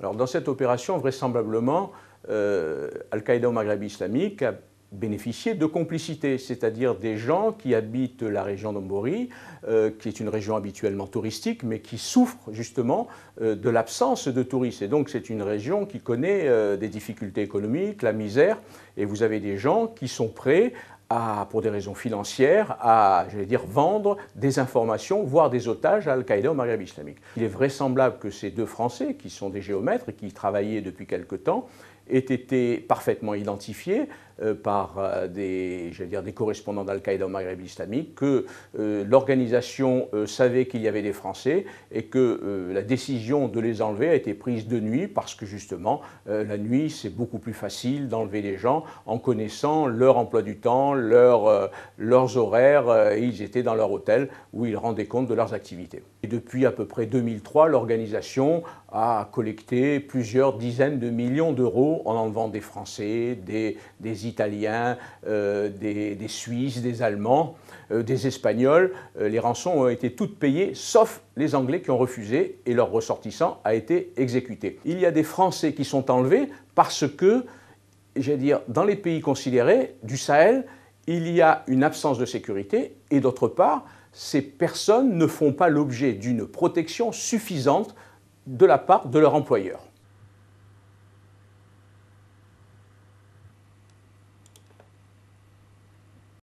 Alors, dans cette opération, vraisemblablement, euh, Al-Qaïda au Maghreb islamique a bénéficié de complicité, c'est-à-dire des gens qui habitent la région d'Ombori, euh, qui est une région habituellement touristique, mais qui souffre justement euh, de l'absence de touristes. Et donc c'est une région qui connaît des difficultés économiques, la misère, et vous avez des gens qui sont prêts pour des raisons financières, à, dire, vendre des informations, voire des otages à Al-Qaïda au Maghreb islamique. Il est vraisemblable que ces deux Français, qui sont des géomètres et qui travaillaient depuis quelque temps, aient été parfaitement identifiés, euh, par euh, des, dire, des correspondants d'Al-Qaïda au Maghreb islamique, que euh, l'organisation savait qu'il y avait des Français et que la décision de les enlever a été prise de nuit parce que justement, la nuit, c'est beaucoup plus facile d'enlever les gens en connaissant leur emploi du temps, leur, leurs horaires, et ils étaient dans leur hôtel où ils rendaient compte de leurs activités. Et depuis à peu près 2003, l'organisation a collecté plusieurs dizaines de millions d'euros en enlevant des Français, des, des Italiens, euh, des, Suisses, des Allemands, euh, des Espagnols. Euh, les rançons ont été toutes payées, sauf les Anglais qui ont refusé et leur ressortissant a été exécuté. Il y a des Français qui sont enlevés parce que, j'allais dire, dans les pays considérés du Sahel, il y a une absence de sécurité et d'autre part, ces personnes ne font pas l'objet d'une protection suffisante de la part de leur employeur.